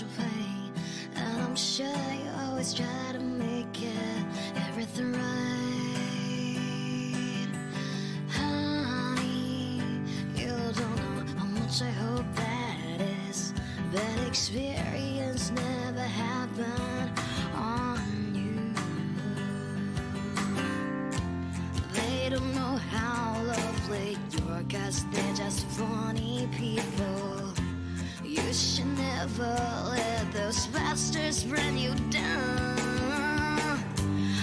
And I'm sure you always try to make it everything right. Honey, you don't know how much I hope that is. That experience never happened on you. They don't know how lovely you are, cause they're just funny people. You should never let those bastards run you down.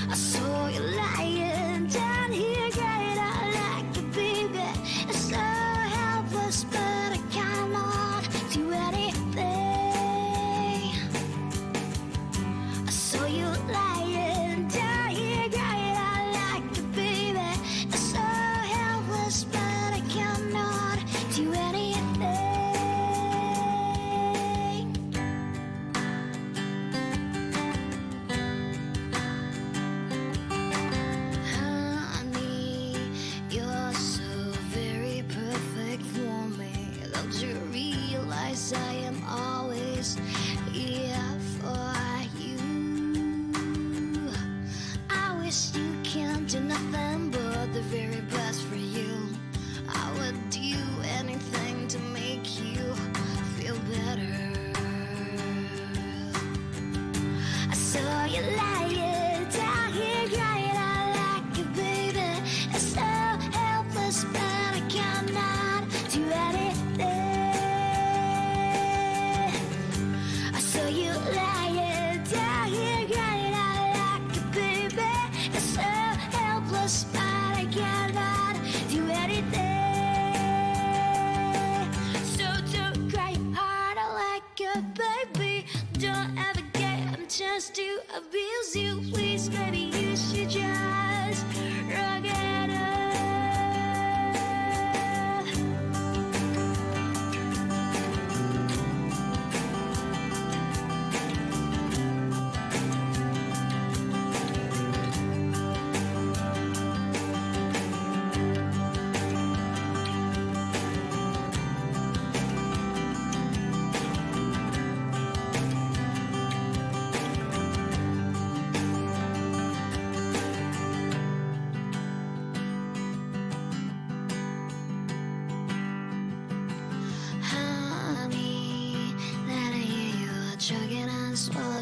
I saw you lying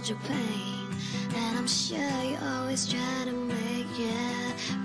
your pain. And I'm sure you always try to make everything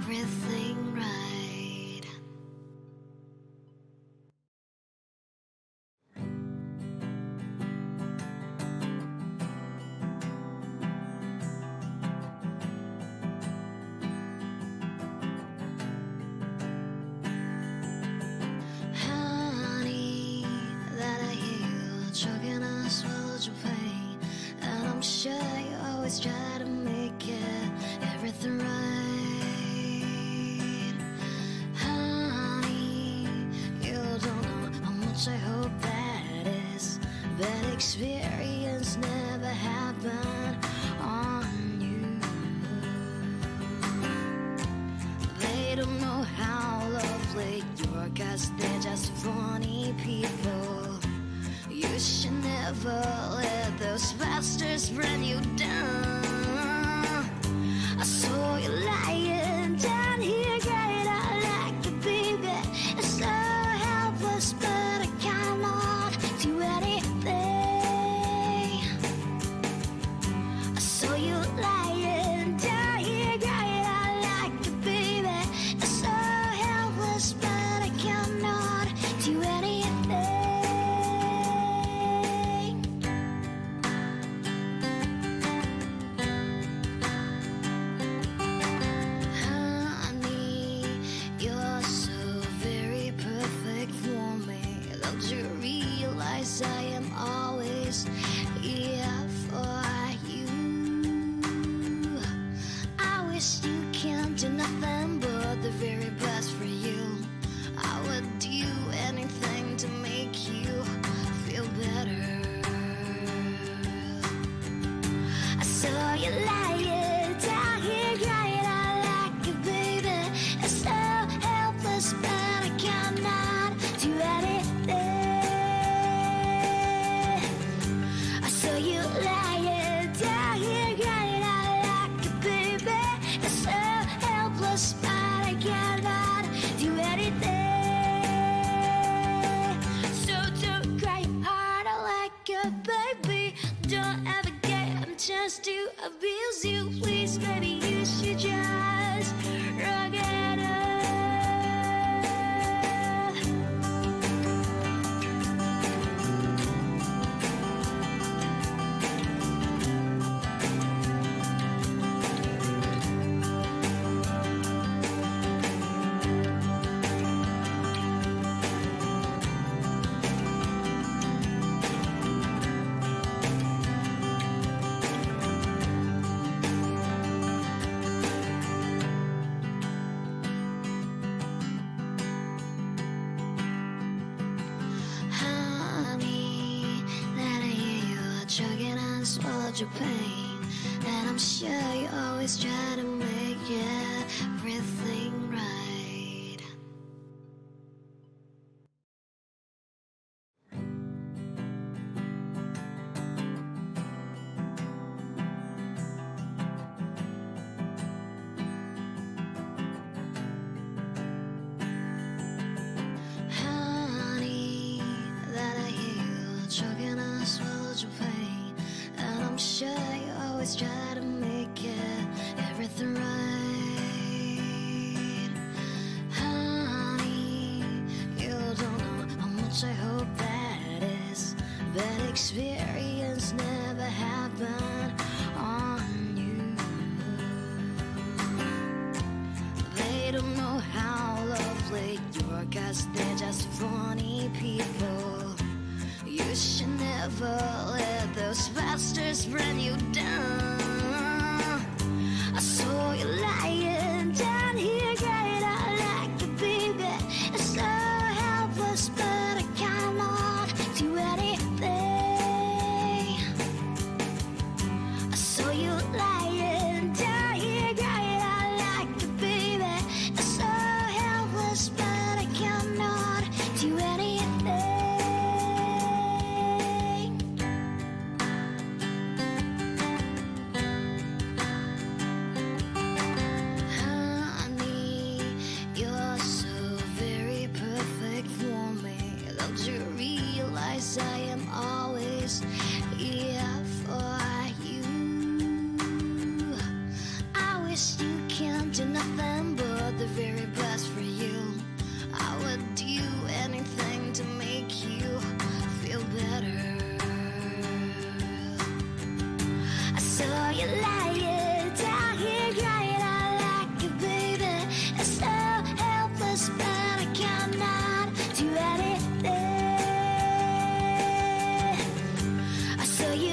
always try to make it everything right. Honey, you don't know how much I hope that is. That experience never happened on you. They don't know how lovely you are, cause they're just funny people. You should never let those bastards run you your pain. And I'm sure you always try to make everything right. Honey, that I hear you choking swallowed your pain. And I'm sure you always try to make it everything right. Honey, you don't know how much I hope that is. That experience never happened on you. They don't know how lovely you are, cause they're just funny people. You should never bastards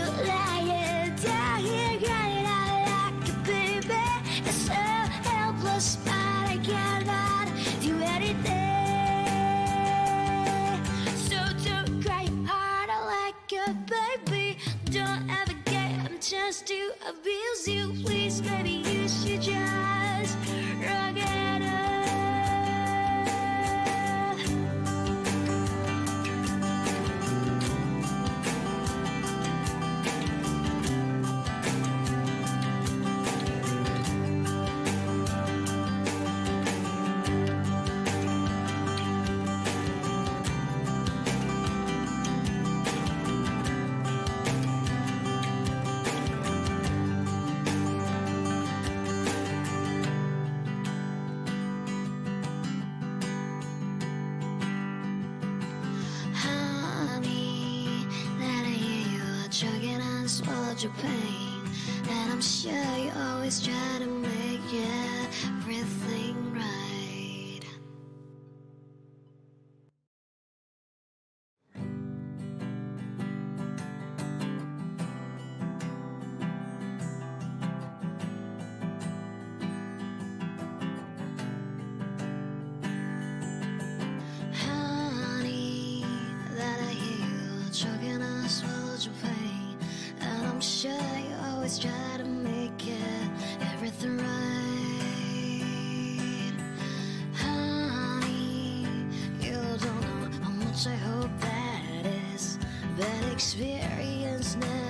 you swallowed your pain. And I'm sure you always try to make everything right. Honey, that I hear you choking and swallowed your pain. Always try to make it everything right. Honey, you don't know how much I hope that is. That experience never